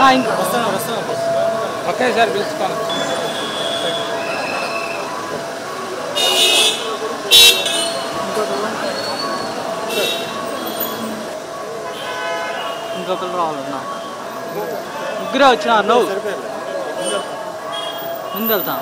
ఆ, ఇంక- ఒకేసారి పిలుచుకోను ఇంకొకరు రావాలన్నా ముగ్గురే వచ్చినారు నువ్వు ముందు వెళ్తా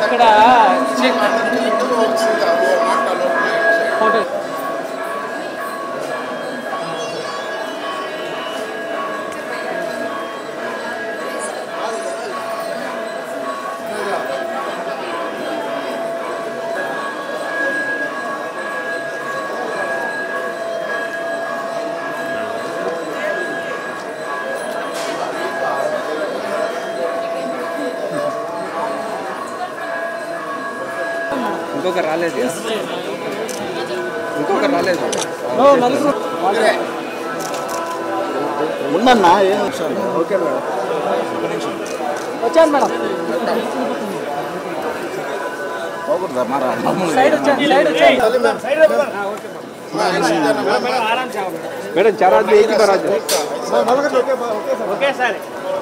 ఇక్కడ ఇంకొక రాలేదు. ఇంకొక రాలేదు. ఉందన్నా ఏం ఓకే మేడం. వచ్చాను మేడం. పోకూడదా మరా? మేడం. చాలా ఓకే సార్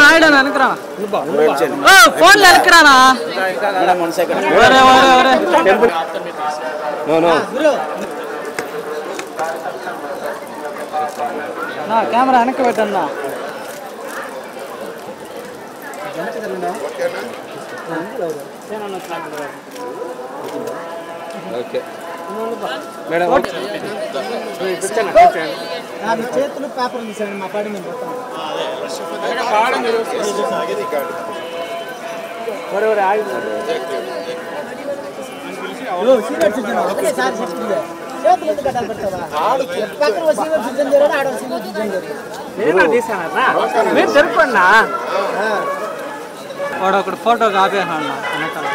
రాయడా వెనకరా ఓ ఫోన్లు వెనకరానా నా కెమెరా వెనక పెట్టన్నా. ఓకే. చేతులు పేపర్ తీసాను మా పాడి నేను बरोबर आहे ಹಲೋ ಸಿಗರ್ ಸಿಗ್ತಾನೆ ಅದೇ ಸಾರ್ ಸಿಗ್ತಿದೆ ಯಾಕಂದ್ರೆ ಕಟಾಲ್ ಬರ್ತಾವ ಆಡು ಪಕ್ಕದ ವಸಿನ ಸಿಗ್ತಾನೆ ಜರನ ಆಡು ವಸಿನ ಸಿಗ್ತಾನೆ ಏನ ದೇಶನ ಮೇ ತಿಳ್ಕೊಂಡ ಒಡೊಕಡ ಫೋಟೋ ಗಾಬೆ ಹಾಣ ಅನಕಲ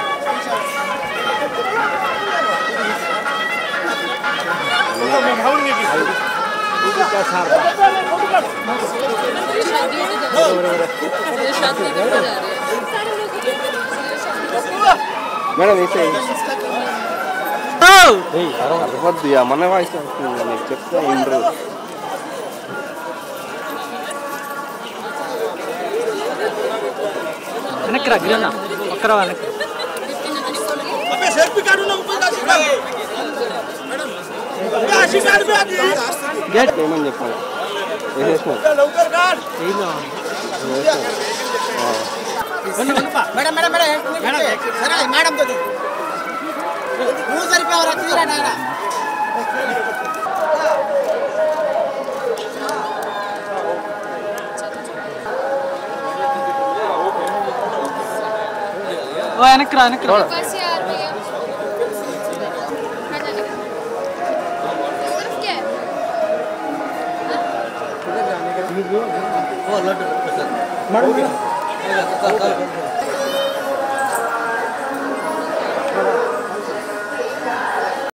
ಹೌದು ఆపేసాడు వెనకాల మేడం ఇస్తే ఓ! అరవద్దు మన వాయిస్ వస్తుంది నీకు చెప్తే ఇండ్రు వెనక్కి రా గిరన్న ఒక్కరా వెనక్కి గేట్ ఏమని చెప్పాలి వేసేసిన మేడం మేడం మేడం సరే మేడం తోటి నువ్వు సరిపోవరా తీరా నాయన ఓ వెనక్కి రా వెనక్కి రా Oh, lalu pesan. Mana?